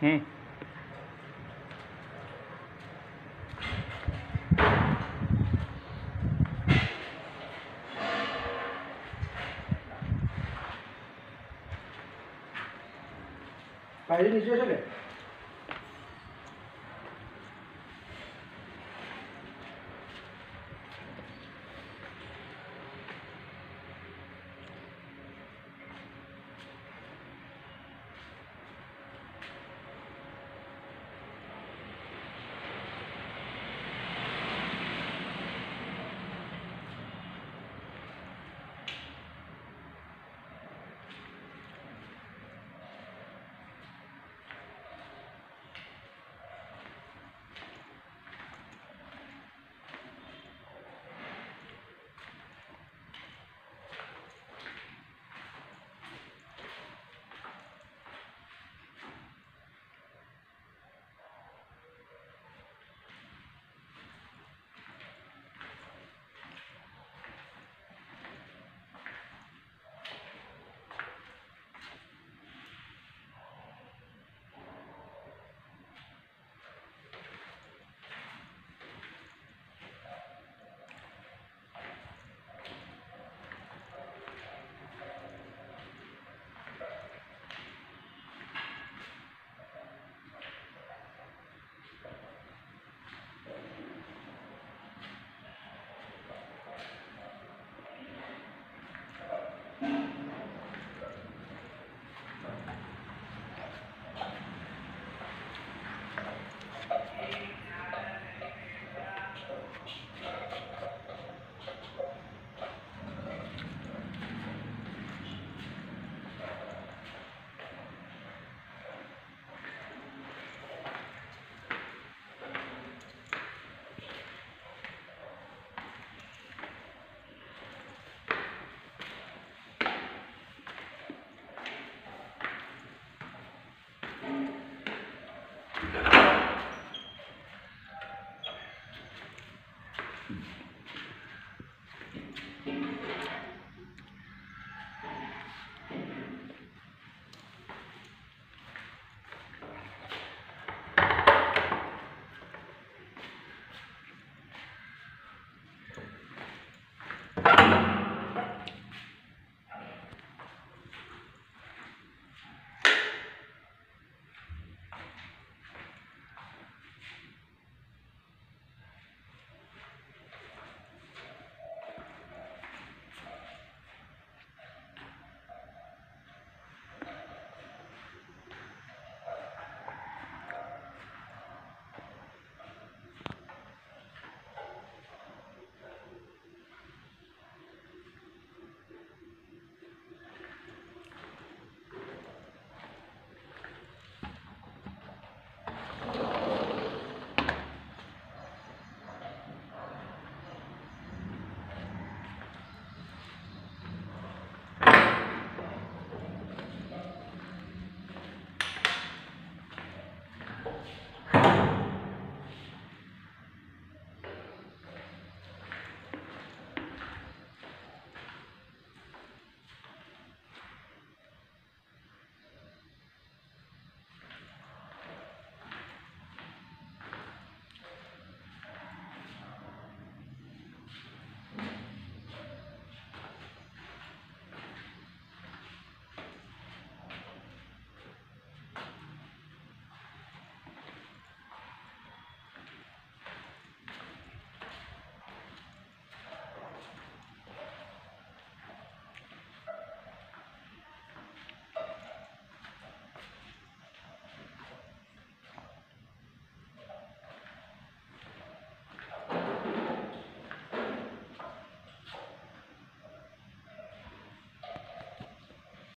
Hmm. 哎你这是。